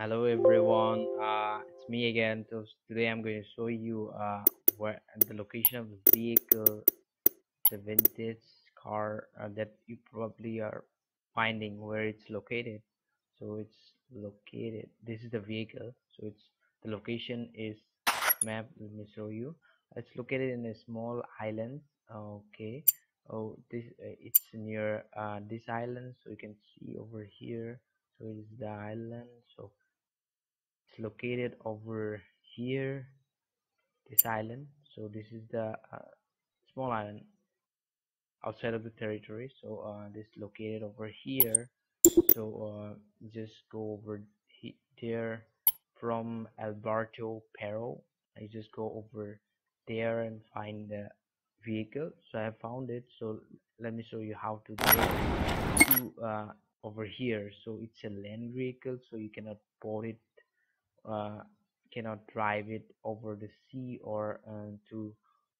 Hello everyone, uh, it's me again. So today I'm going to show you uh, where the location of the vehicle, the vintage car uh, that you probably are finding where it's located. So it's located. This is the vehicle. So it's the location is map. Let me show you. It's located in a small island. Okay. Oh, this uh, it's near uh, this island. So you can see over here. So it is the island. So it's located over here this island. So this is the uh, small island outside of the territory. So uh, this located over here. So uh, just go over there from Alberto Pero. I just go over there and find the vehicle. So I found it. So let me show you how to get to uh, over here. So it's a land vehicle so you cannot board it uh, cannot drive it over the sea or uh, to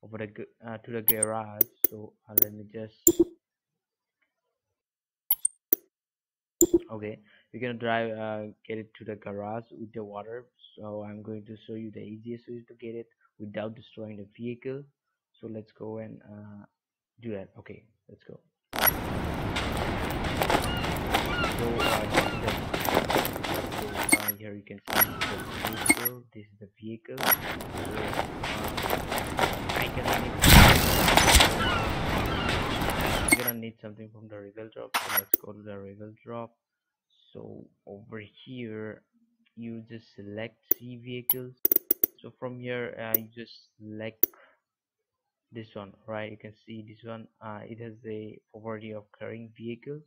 over the uh, to the garage. So uh, let me just okay we're gonna drive uh, get it to the garage with the water. So I'm going to show you the easiest way to get it without destroying the vehicle. So let's go and uh, do that. Okay let's go so uh, here you can see the vehicle. This is the vehicle. So, uh, I need I'm gonna need something from the rebel drop so let's go to the rebel drop. So over here you just select sea vehicles. So from here uh, you just select this one right? You can see this one uh, it has the property of carrying vehicles.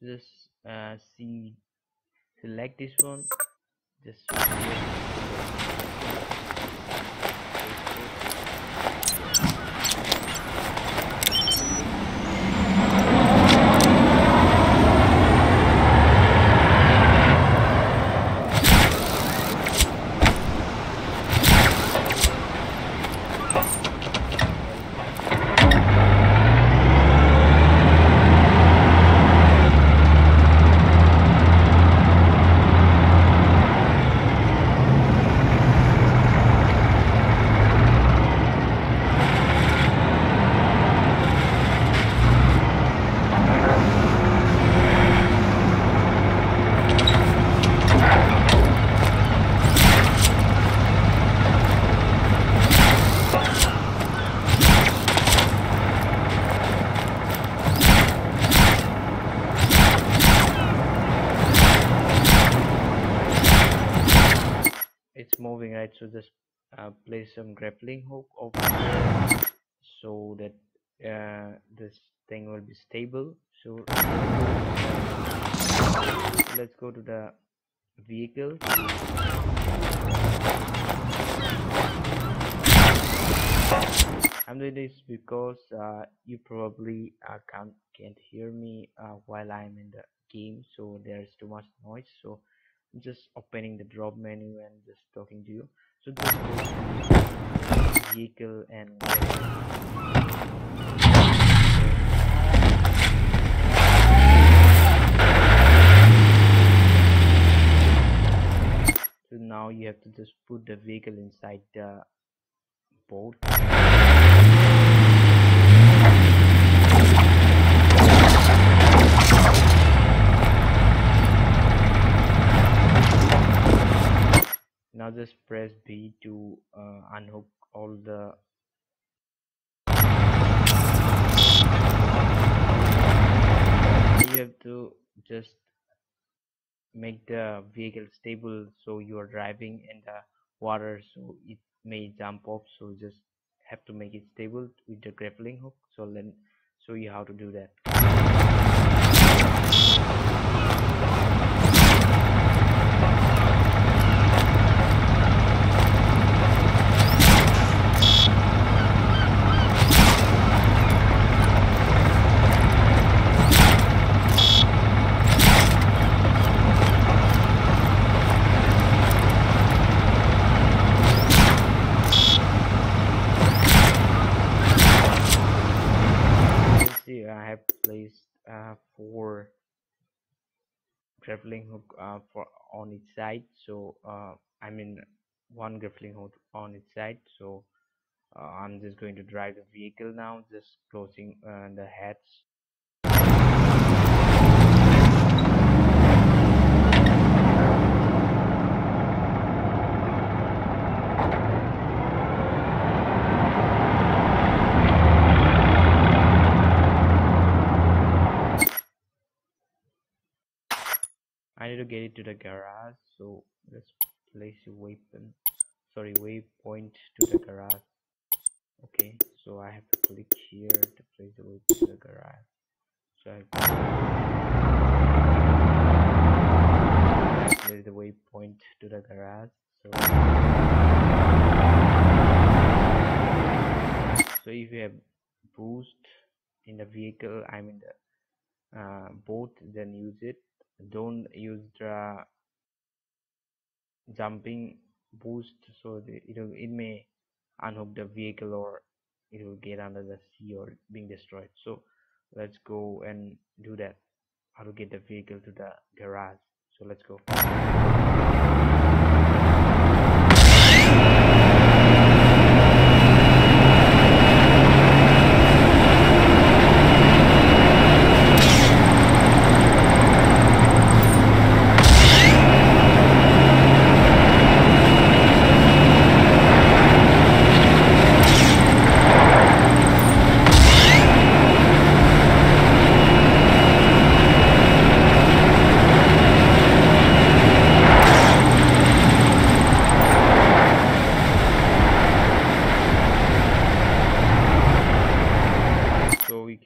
Just uh, see select this one just it's moving right so just uh, place some grappling hook over here so that uh, this thing will be stable. So let's go to the vehicle. I'm doing this because uh, you probably uh, can't can't hear me uh, while I'm in the game so there's too much noise so just opening the drop menu and just talking to you. So to vehicle and so now you have to just put the vehicle inside the boat now just press B to uh, unhook all the you have to just make the vehicle stable so you are driving in the water so it may jump off. So just have to make it stable with the grappling hook. So me show you how to do that Placed uh, four grappling hook uh, for on each side. So uh, I mean one grappling hook on each side. So uh, I'm just going to drive the vehicle now just closing uh, the hatch I need to get it to the garage so let's place a weapon sorry waypoint to the garage. Okay so I have to click here to place the weapon to the garage. So I place the waypoint to the garage so. So if you have boost in the vehicle I mean the uh, boat then use it don't use the jumping boost so it, it may unhook the vehicle or it will get under the sea or being destroyed. So let's go and do that. How to get the vehicle to the garage. So let's go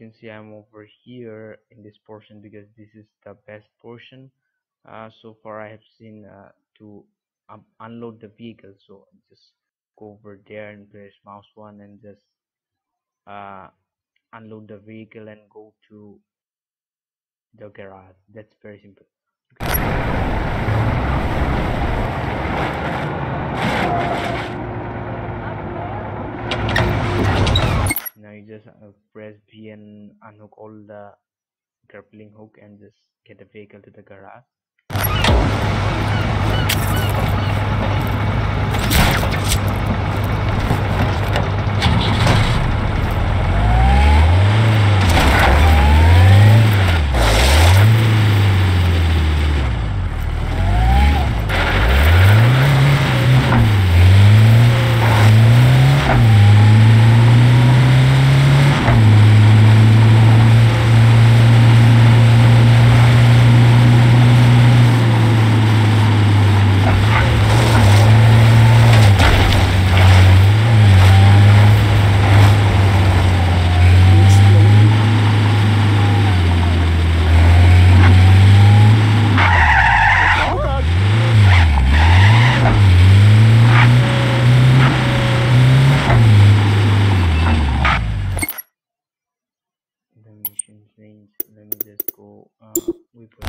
can see I'm over here in this portion because this is the best portion. Uh, so far I have seen uh, to um, unload the vehicle. So just go over there and press mouse one and just uh, unload the vehicle and go to the garage. That's very simple now you just uh, press B and unhook all the grappling hook and just get the vehicle to the garage let me just go uh, we put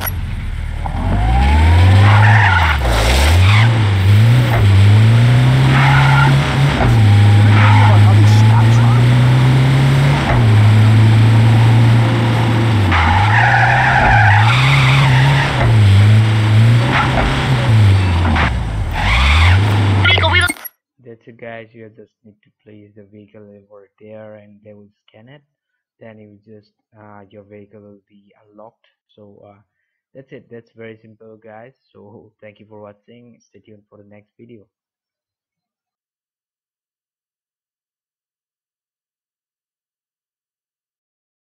that's it guys you just need to place the vehicle over there and they will scan it. Then you just uh, your vehicle will be unlocked. So uh, that's it. That's very simple guys. So thank you for watching. Stay tuned for the next video